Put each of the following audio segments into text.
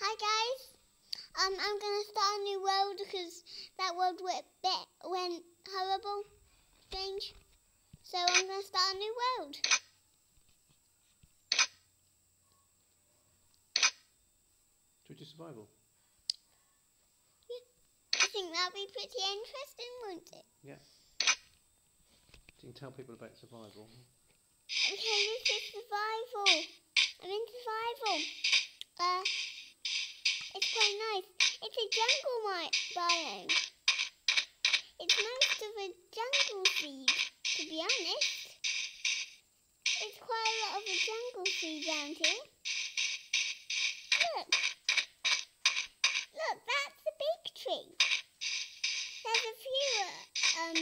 Hi guys. Um, I'm gonna start a new world because that world went bit went horrible, strange. So I'm gonna start a new world. Twitch survival. Yeah, I think that'd be pretty interesting, wouldn't it? So you can tell people about survival. Okay, this is survival. I'm in survival. Uh, it's quite nice. It's a jungle biome. It's most of a jungle feed, to be honest. It's quite a lot of a jungle feed down here. Look. Look, that's a big tree. There's a few uh, um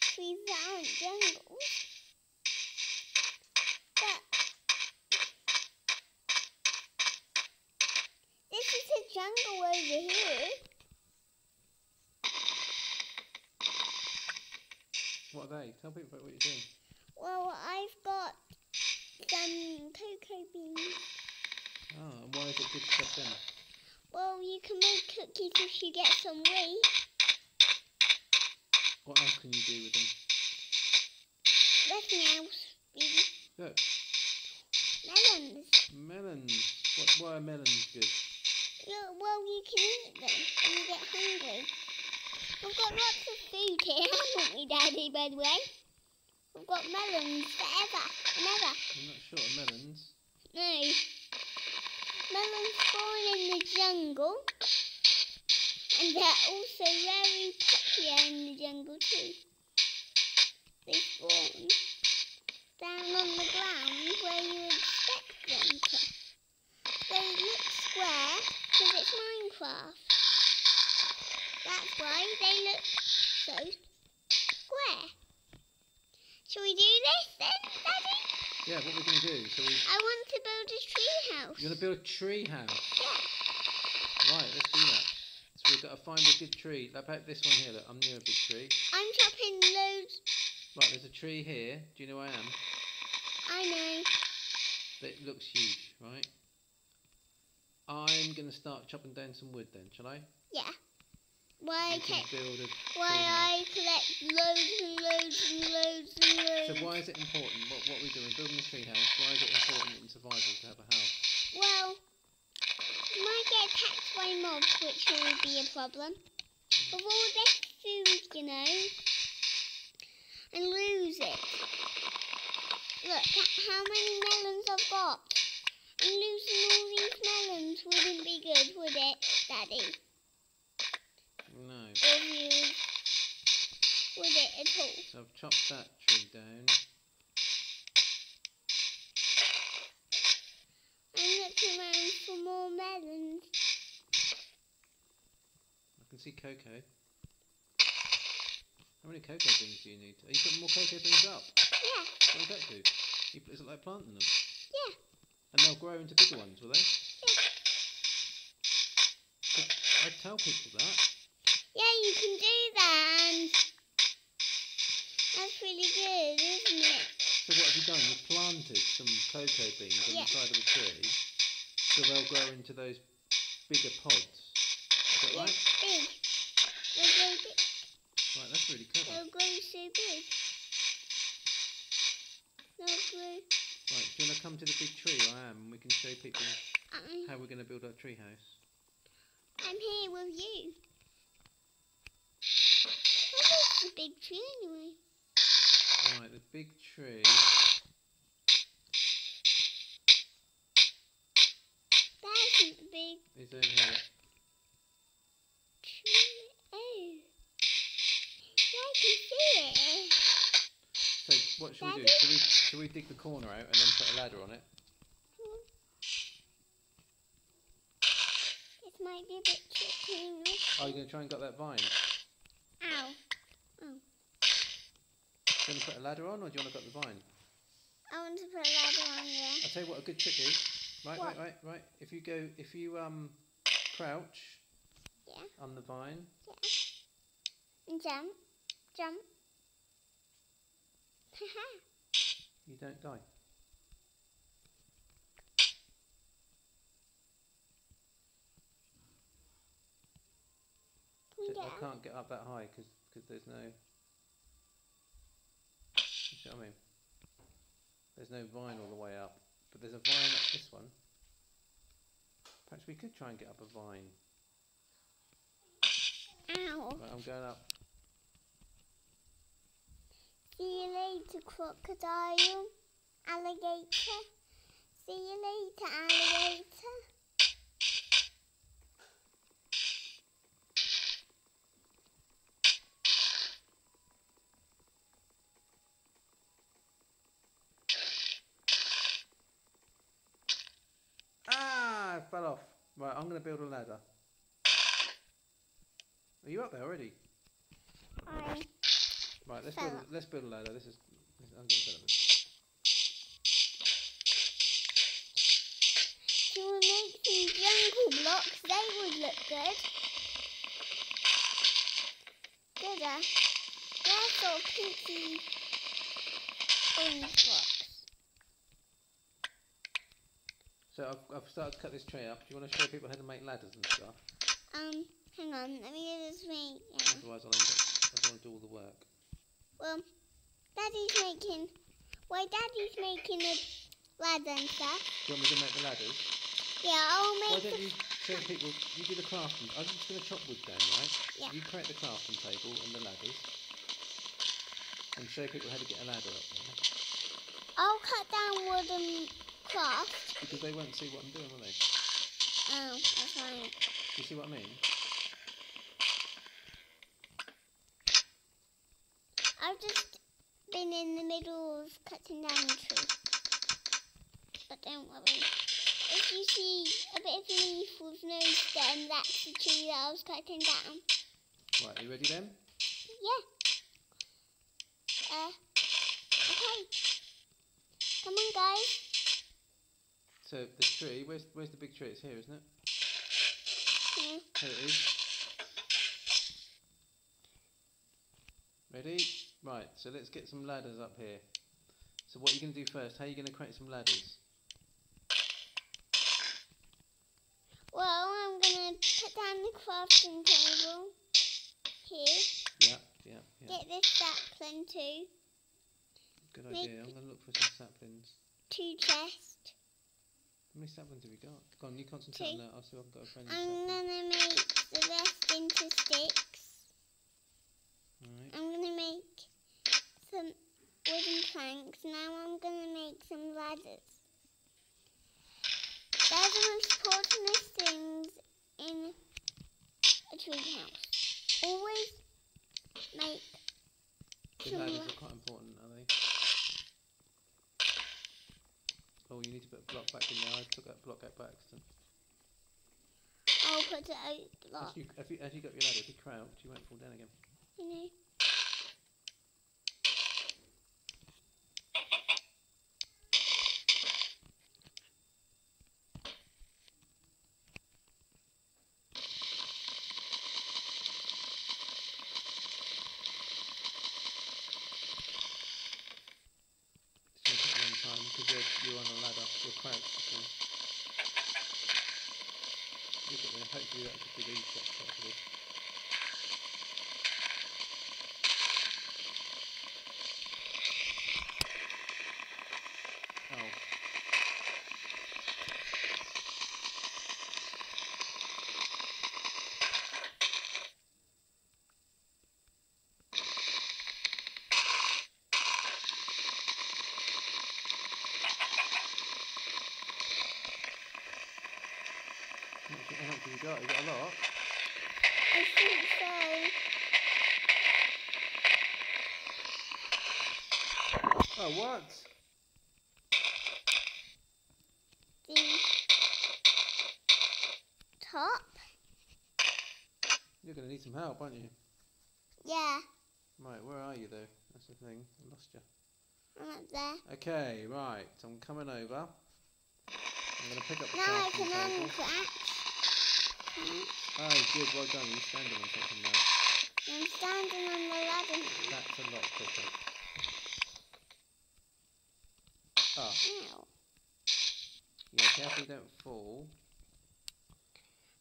trees that aren't jungles. But this jungle over here. What are they? Tell people what you're doing. Well, I've got some cocoa beans. Oh, and why is it good to chop them? Well, you can make cookies if you get some wheat. What else can you do with them? Nothing else, really. Look, Melons. melons. What, why are melons good? Yeah, well, you can eat them when you get hungry. We've got lots of food here, haven't we, Daddy, by the way? We've got melons forever and ever. I'm not short of melons. No. Melons born in the jungle. And they're also very popular in the jungle too. They spawn down on the ground where you expect them to. They look square because it's Minecraft. That's why they look so square. Shall we do this then, Daddy? Yeah, what we're going to do? So we, I want to build a tree house. you're going to build a tree house. Yeah. Right, let's do that. So we've got to find a good tree. Like about this one here. Look, I'm near a big tree. I'm chopping loads. Right, there's a tree here. Do you know where I am? I know. It looks huge, right? I'm going to start chopping down some wood then, shall I? Yeah. Why I We can take, build a why. I collect loads and loads and loads and loads. So why is it important? What, what we doing? Building a tree house. Why is it important in survival to have a house? Well, you might get attacked by mobs, which will be a problem. With all this food, you know, and lose it. Look at how many melons I've got. And losing all these melons wouldn't be good, would it, Daddy? Or it at all? So I've chopped that tree down. I'm looking around for more melons. I can see cocoa. How many cocoa beans do you need? Are you putting more cocoa beans up? Yeah, What does that do? You, is it like planting them? yeah, And they'll grow into bigger ones, will they? yeah. I tell people that. Yeah, you can do that, and that's really good, isn't it? So what have you done? You've planted some cocoa beans on Yeah. the side of a tree, so they'll grow into those bigger pods. Is that Yeah, right? big. They'll grow big. Right, that's really clever. They'll grow so big. They'll grow. Right, do you want to come to the big tree? I am, and we can show people I'm, how we're going to build our tree house. I'm here with you. The big tree anyway? Right, the big tree. That isn't the big is over here. tree. Oh. I can see it. So what should we do? Should we, should we dig the corner out and then put a ladder on it? This might be a bit tricky. Oh, you're going to try and get that vine? Ow you want to put a ladder on or do you want to put the vine? I want to put a ladder on, yeah. I'll tell you what a good trick is. Right, what? right, right, right. If you go, if you um, crouch yeah. on the vine. Yeah. And jump, jump. you don't die. Yeah. I can't get up that high because there's no you see what I mean? There's no vine all the way up, but there's a vine up this one. Perhaps we could try and get up a vine. Ow. Right, I'm going up. See you later, crocodile. Alligator. See you later, alligator. Ah, I fell off. Right, I'm going to build a ladder. Are you up there already? I Right, let's build. off. Let's build a ladder. This is. This, I'm getting fed up with this. Can we make some jungle blocks? They would look good. Good, uh, they're sort of pinky orange blocks. So I've, I've started to cut this tree up. Do you want to show people how to make ladders and stuff? Um, hang on, let me get this right. Yeah. Otherwise, I'll end up. I don't want to do all the work. Well, Daddy's making. Why Daddy's making a ladder and stuff. Do you want me to make the ladders? Yeah, I'll make. Why don't the- you show people? You do the crafting. I'm just going to chop wood down, right? Yeah. You create the crafting table and the ladders, and show people how to get a ladder up there. I'll cut down wood and craft. Because they won't see what I'm doing, will they? Oh, that's right. You see what I mean? I've just been in the middle of cutting down a tree. But don't worry. If you see a bit of leaf with no stem, that's the tree that I was cutting down. Right, are you ready then? Yeah. Uh, okay. Come on, guys. So the tree, where's where's the big tree? It's here, isn't it? Here. Here it is. Ready? Right, so let's get some ladders up here. So what are you going to do first? How are you going to create some ladders? Well, I'm gonna put down the crafting table here. Yeah, yeah, yeah. Get this sapling too. Good make- idea. I'm going to look for some saplings. Two chests. How many saplings have we got? Go on, you concentrate Two. on that. I'll see if I've got a friendly I'm gonna make the rest into sticks. Alright. I'm gonna make some wooden planks. Now I'm gonna make some ladders. They're the most important things in a tree house. Always make The ladders are quite important, are they? Oh, you need to put a block back in there. I took that block out by accident. I'll put it out block. As you, if you, you got your ladder, if you crouch, you won't fall down again. You know. It's going to take a long time because you're, on a ladder. You're crouched. You. You get there. Uh, hopefully that should be the easy part of this. Oh. How much, how much have you got? You got a lot? I think so. Oh, what? The top. You're going to need some help, aren't you? Yeah, Right, where are you though? That's the thing. I lost you. I'm up there. Okay, right. I'm coming over. I'm going to pick up the Now I can table. uncratch. Oh, good. Well done. You're standing on something now. I'm standing on the ladder. That's a lot quicker. Ah, Ow. yeah. Careful you don't fall.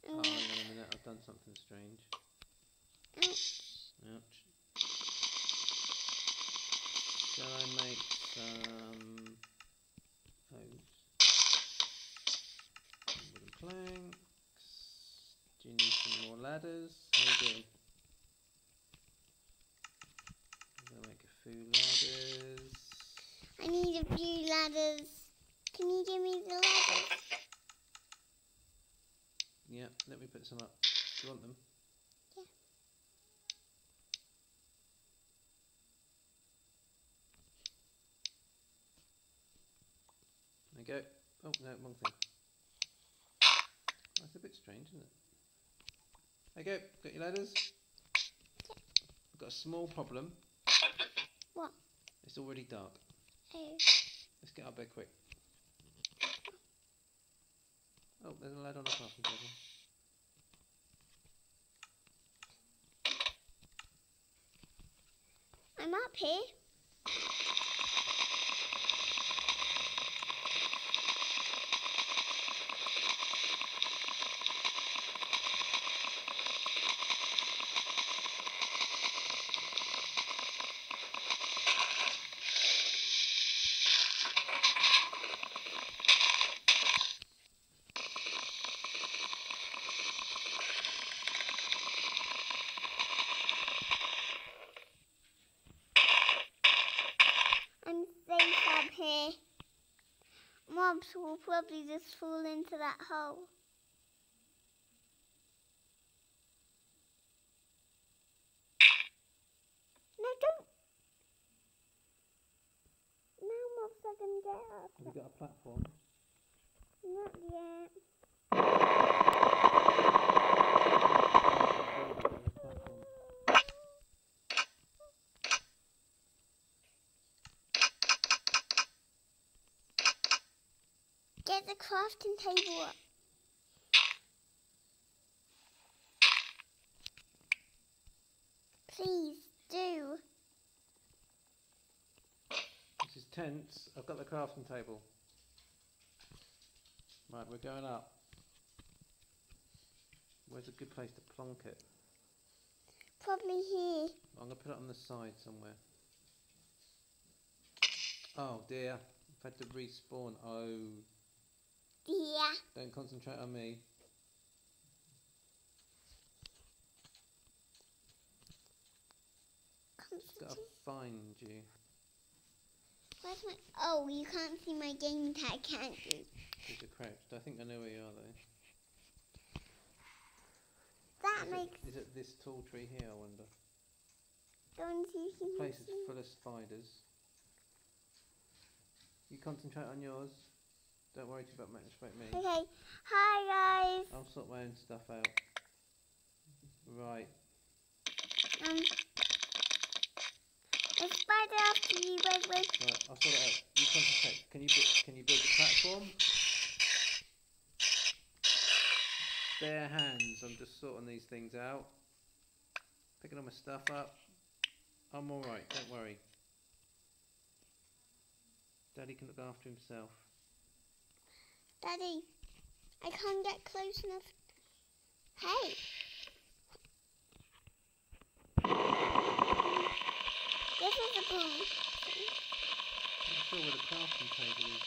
Oh, hang gonna- on a minute. I've done something strange. Ouch. Ouch. Shall I make some hose? Wooden planks. Do you need some more ladders? How you doing? I'm make a few ladders. I need a few ladders. Can you give me the ladders? Yeah, let me put some up. Do you want them? There you go. Oh, no, wrong thing. That's a bit strange, isn't it? There you go. Got your ladders? I've got a small problem. What? It's already dark. Oh. Let's get up there quick. Oh, there's a ladder on the crafting table. I'm up here. I'm safe up here. Mobs will probably just fall into that hole. No, don't. Now mobs are going to get up. Have you got a platform? Not yet. Build up on the platform. Get the crafting table up. Please do. This is tense. I've got the crafting table. Right, we're going up. Where's a good place to plonk it? Probably here. I'm going to put it on the side somewhere. Oh dear, I've had to respawn. Oh, Yeah. don't concentrate on me. Just Gotta find you. Where's my? Oh, you can't see my game tag, can't you? Because you're crouched. I think I know where you are though. That Is makes. it, is it this tall tree here, I wonder? See you place is full of spiders. You concentrate on yours. Don't worry too about much about me. Okay. Hi guys. I'll sort my own stuff out. Right. Um. A spider after you, wait, wait. Right, I'll sort it out. You concentrate. Can you can you build the platform? Bare hands. I'm just sorting these things out. Picking all my stuff up. I'm all right. Don't worry. Daddy can look after himself. Daddy, I can't get close enough. Hey. This is a boom. I'm not sure where the crafting table is.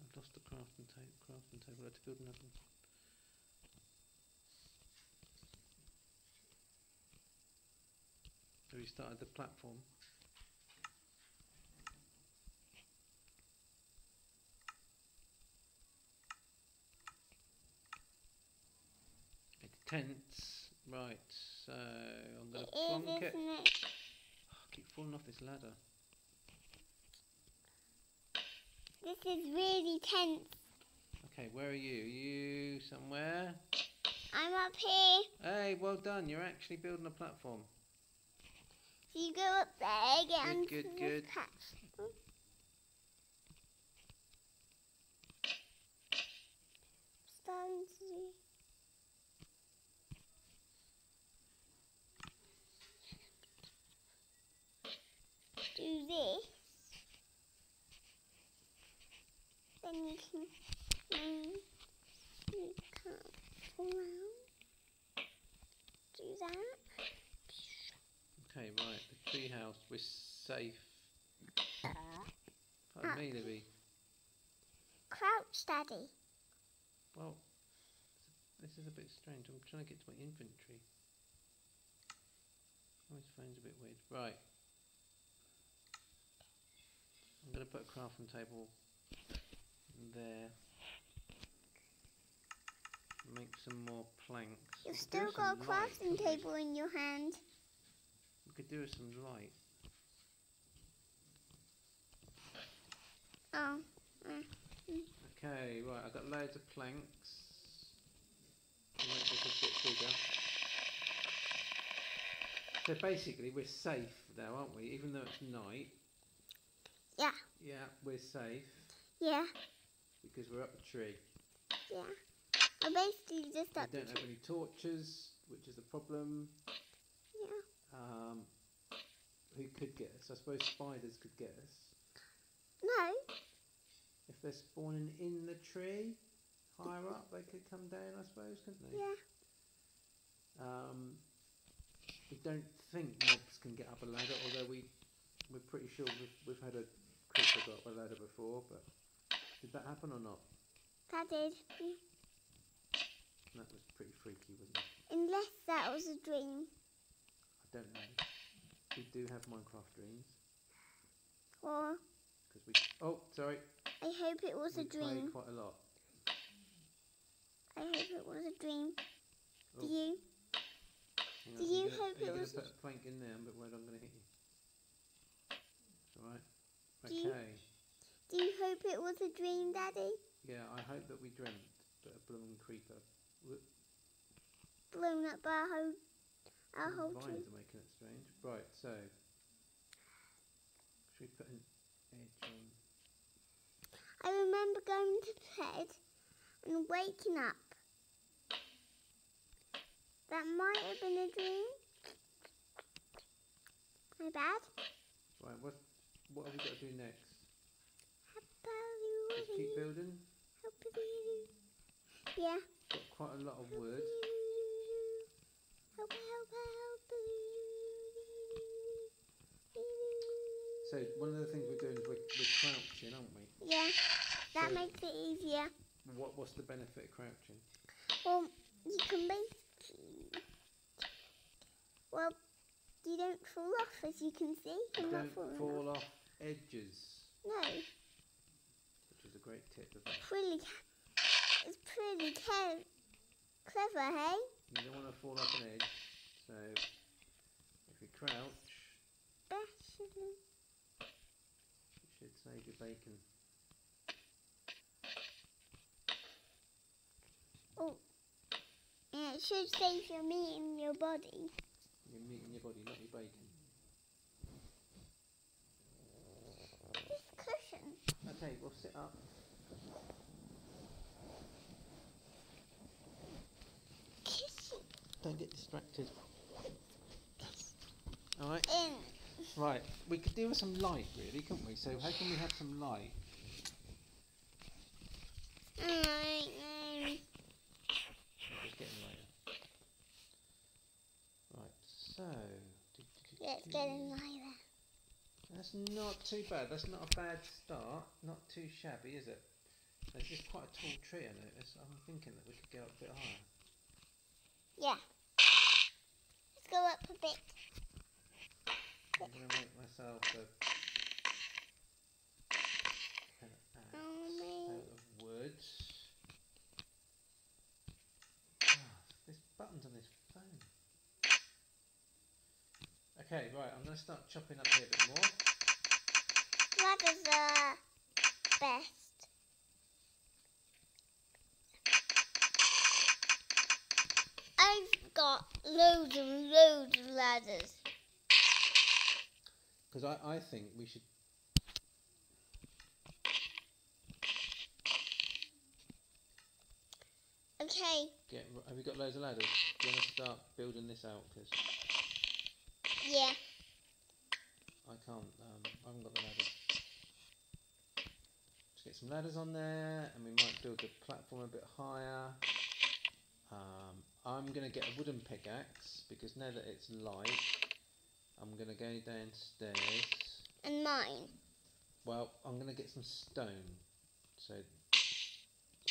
I've lost the crafting table. Crafting table. I had to build another one. Have you started the platform? It's tense. Right, so I'm going to plonk it. it? Oh, I keep falling off this ladder. This is really tense. Okay, where are you? Are you somewhere? I'm up here. Hey, well done. You're actually building a platform. So you go up there, again. Good, good, good. platform. Starting do. this, then you can um, you can't fall out. Do that. Okay, right. The tree house. We're safe. Pardon Ah. me, Livvie. Crouch, Daddy. Well, this is a bit strange. I'm trying to get to my inventory. His phone's a bit weird. Right. I'm going to put a crafting table there. Make some more planks. You've still got a light, crafting table in your hand. We could do with some light. Oh, Okay, right, I've got loads of planks. Make this a bit bigger. So basically we're safe now, aren't we? Even though it's night. Yeah. Yeah, we're safe yeah, because we're up a tree. yeah. I basically just up the don't have any torches, which is a problem. Um, who could get us? I suppose spiders could get us. No, If they're spawning in the tree, higher up, they could come down, I suppose, couldn't they? yeah. Um, we don't think mobs can get up a ladder, although we we're pretty sure we've we've had a creeper go up a ladder before. But did that happen or not? That did. That was pretty freaky, wasn't it? Unless that was a dream. Don't know. We do have Minecraft dreams Or because we. Oh, sorry. I hope it was we a play dream. quite a lot. I hope it was a dream. Oh, Do you? hang do on, you gonna, hope it was- put a plank in there, but I'm going to hit you. It's all right. Do you- Do you hope it was a dream, Daddy? Yeah, I hope that we dreamt that a blooming creeper. w- Blown up by our The whole vines tree. are making it strange. Right, so should we put an edge on? I remember going to bed and waking up. That might have been a dream. My bad. Right, what what have we got to do next? Just keep building. Yeah. Got quite a lot of wood. Help, help, help. So one of the things we're doing is we're, we're crouching, aren't we? Yeah, that So- makes it easier. What what's the benefit of crouching? Well, you can basically. Well, you don't fall off, as you can see. You don't falling off. fall off edges, No, which is a great tip. Pretty. It's pretty clever, hey? You don't want to fall off an edge, so if you crouch, you should save your bacon. Oh, and it should save your meat in your body. Your meat in your body, not your bacon. This cushion. Okay, we'll sit up. Don't get distracted. Alright, In. right. We could do with some light, really, couldn't we? So, how can we have some light? It's getting later. Right, so. do, do, do, let's do. get in lighter. That's not too bad. That's not a bad start. Not too shabby, is it? There's just quite a tall tree, I notice. I'm thinking that we could go up a bit higher. Yeah. Let's go up a bit. I'm to make myself a an axe Oh, out of wood. Ah, there's buttons on this phone. Okay, right, I'm going to start chopping up here a bit more. Ladders are best. I've got loads and loads of ladders. Because I, I think we should. Okay, Get, have we got loads of ladders? Do you want to start building this out? Because yeah. I can't. Um, I haven't got the ladders. Let's get some ladders on there, and we might build the platform a bit higher. Um, I'm gonna get a wooden pickaxe because now that it's light, I'm gonna go downstairs. And mine. Well, I'm gonna get some stone. So.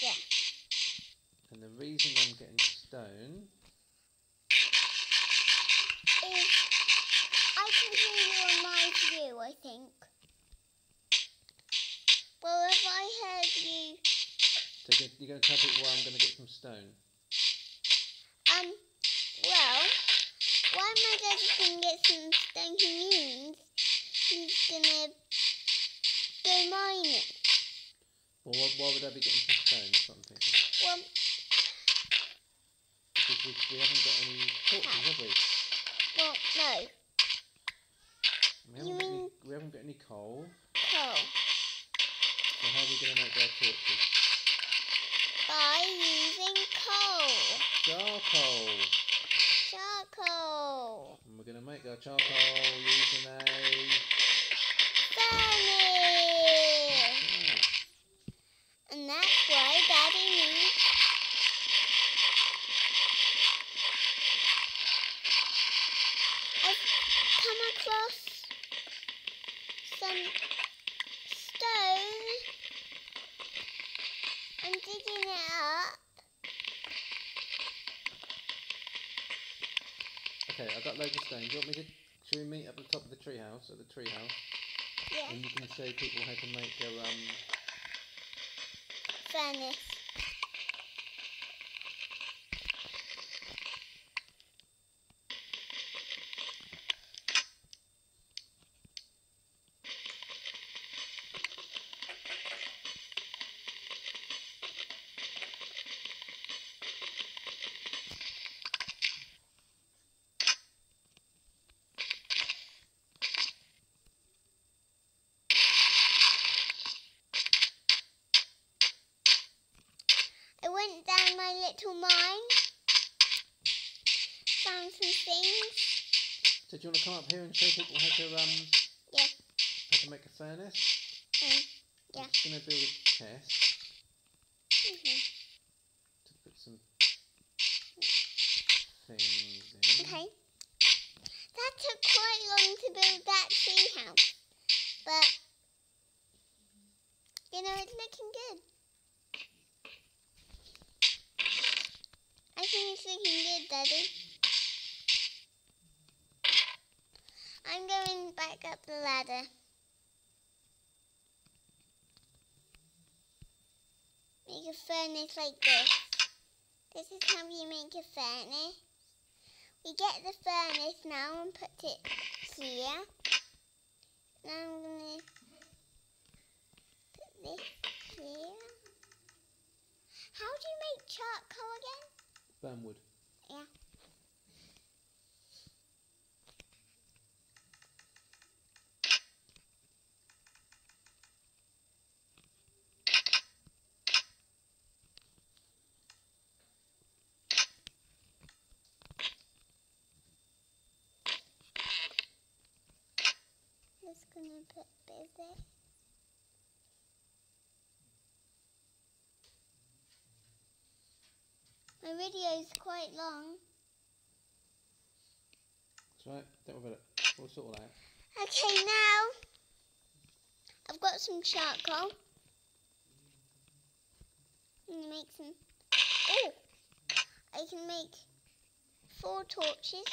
Yeah. And the reason I'm getting stone Is I can hear you on my view, I think. Well, if I heard you, So you're, going to tell people why I'm going to get some stone. um, well, why my dad can get some stone, he means he's gonna go mining. Well, why, why would I be getting some stone? That's what I'm thinking. Well, Because we, we haven't got any torches, have we? well, no, We You haven't, got any, mean- we haven't got any coal. coal. So how are we going to make our torches? By using coal. Charcoal. Charcoal. And we're going to make our charcoal using a... Furnace. Right. And that's why Daddy needs I've come across some stone. I'm digging it up. Loads of stone. Do you want me to... Should we meet up at the top of the tree house, at the tree house? Yeah, And you can show people how to make a, um... furnace. My little mine, found some things. So do you want to come up here and show people how to, um... Yeah. How to make a furnace? Um, yeah. I'm just going to build a chest mhm. to put some things in. Okay. That took quite long to build that tree house, but you know it's looking good. I think it's looking good, Daddy. I'm going back up the ladder. Make a furnace like this. This is how you make a furnace. We get the furnace now and put it here. Now I'm gonna put this here. How do you make charcoal again? Burnwood. Yeah. Just gonna put a bit of this. My video is quite long. That's right. Don't worry about it. We'll sort that out. Okay, now I've got some charcoal. I'm gonna make some. Oh, I can make four torches.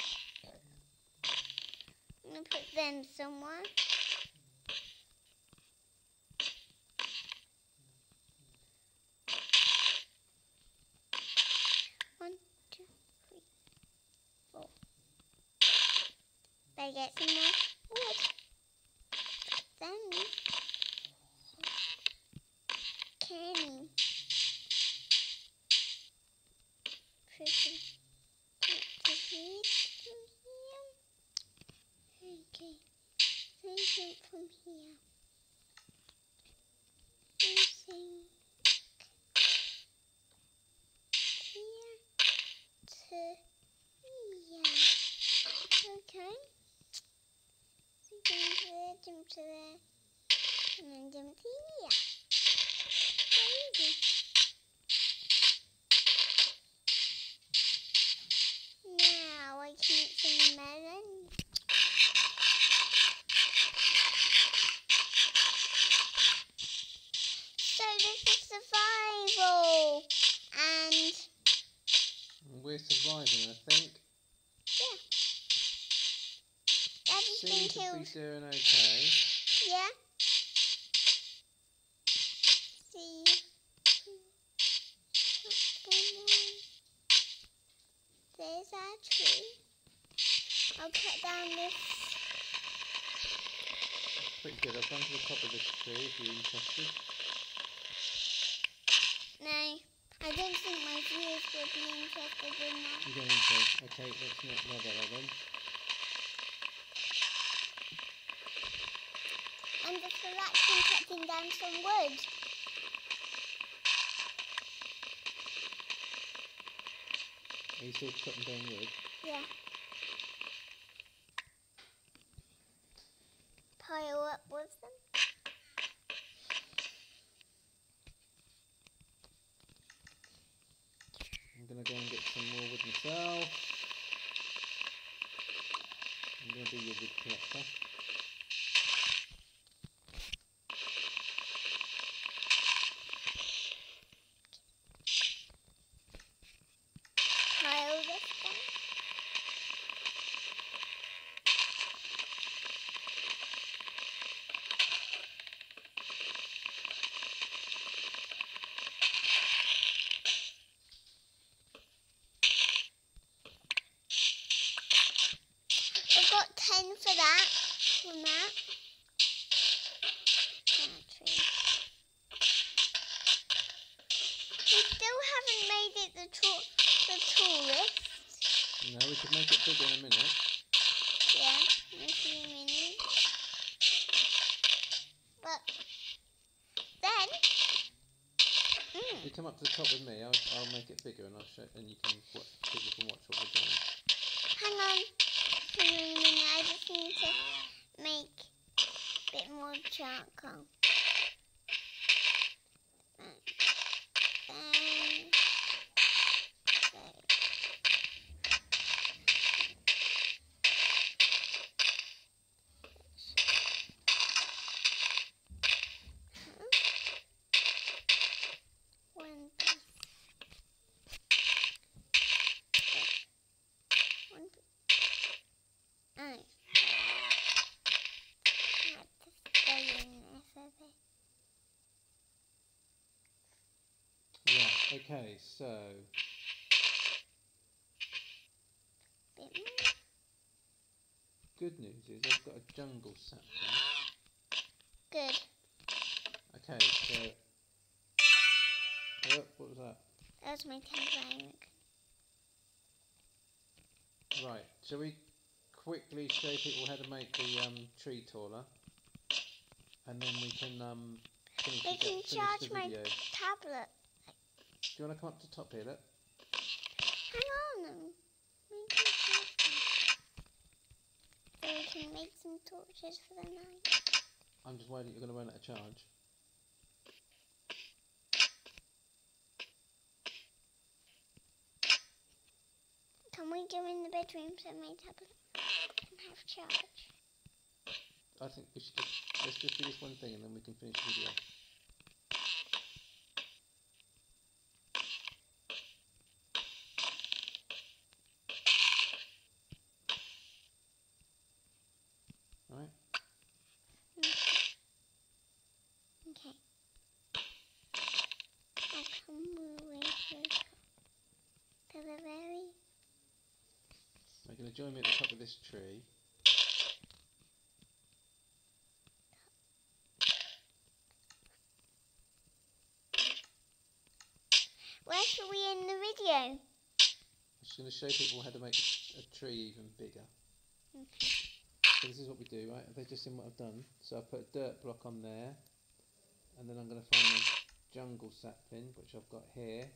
I'm gonna put them somewhere. Better get some more and then jump to here. So easy. Now I can eat some melon. So this is survival, and We're surviving, I think. yeah, Daddy's been Seem to be doing okay. Yeah. I'll cut down this. Pretty good. I've gone to the top of this tree if you're interested. No, I don't think my viewers will be interested in that. You're going to. Okay, let's not bother that then. I'm just relaxing cutting down some wood. Are you still cutting down wood? Yeah. Pile with them. I'm going to go and get some more wood myself. I'm going to be your wood collector. Pile this down. I've got ten for that. From that. Ah, tree. We still haven't made it the tourist. No, we could make it bigger in a minute. Yeah, in a few minutes. But then, mm, you come up to the top with me, I'll, I'll make it bigger and I'll show, and you can watch, people can watch what we're doing. hang on. On a minute. I just need to make a bit more charcoal. Then, then, there. One piece. One piece. Oh. I had to stay in there for a bit. Right, okay, so good news is I've got a jungle sapling. Good. Okay, so. Oh, what was that? That was my temporary. Right, shall we quickly show people how to make the um, tree taller? And then we can um, finish, They the, can charge my video. Do you want to come up to the top here, look? Hang on. we can. So we can make some torches for the night. I'm just worried that you're going to run out of charge. Can we go in the bedroom so my tablet can have charge? I think we should just, let's just do this one thing and then we can finish the video. Alright, Okay. I'll come away to the top. To the very you're going to join me at the top of this tree. Where should we end the video? I'm just going to show people how to make a, tree even bigger. Okay. So this is what we do, right? Have they just seen what I've done? So I put a dirt block on there, and then I'm going to find a jungle sapling, which I've got here.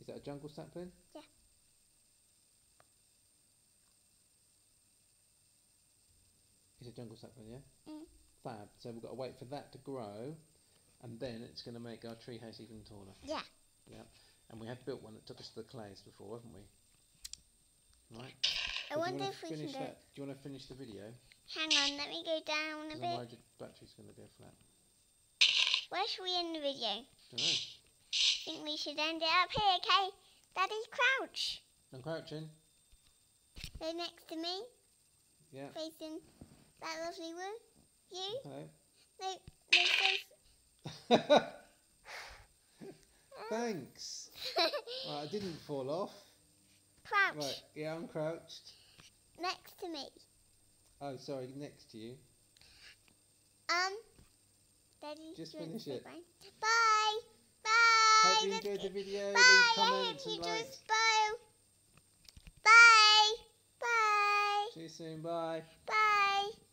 Is that a jungle sapling? Yeah. It's a jungle sapling, yeah? Mm. fab. So we've got to wait for that to grow, and then it's going to make our treehouse even taller. Yeah. Yeah. And we have built one that took us to the clays before, haven't we? Right. I So wonder if we can do. that? Do you want to finish the video? Hang on, let me go down a bit. otherwise your battery's going to go flat. Where should we end the video? Don't know. I think we should end it up here, okay? Daddy, crouch. I'm crouching. Go next to me, Yeah. facing that lovely room. You? Hello. No, no, face. Thanks. Right, I didn't fall off. crouch. Right. Yeah, I'm crouched. Next to me. Oh, sorry. Next to you. Um, Daddy, Just do you want to finish it. Bye. Bye. Bye. Hope you enjoyed the video. Bye. Leave I hope you and enjoyed. likes. Bye. Bye. Bye. See you soon. Bye. Bye.